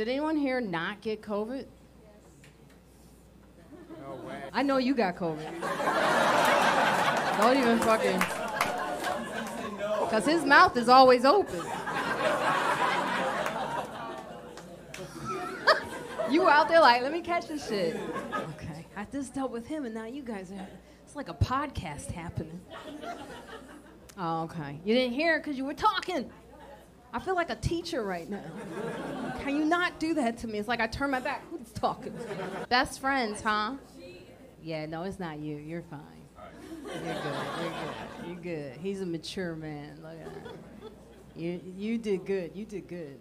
Did anyone here not get COVID? No way. I know you got COVID. Don't even fucking. Because his mouth is always open. you were out there like, let me catch this shit. Okay. I just dealt with him, and now you guys are. It's like a podcast happening. Oh, okay. You didn't hear it because you were talking. I feel like a teacher right now. Can you not do that to me? It's like I turn my back. Who's talking? Best friends, huh? Yeah, no, it's not you. You're fine. You're good. You're good. You're good. He's a mature man. Look at that. You you did good. You did good.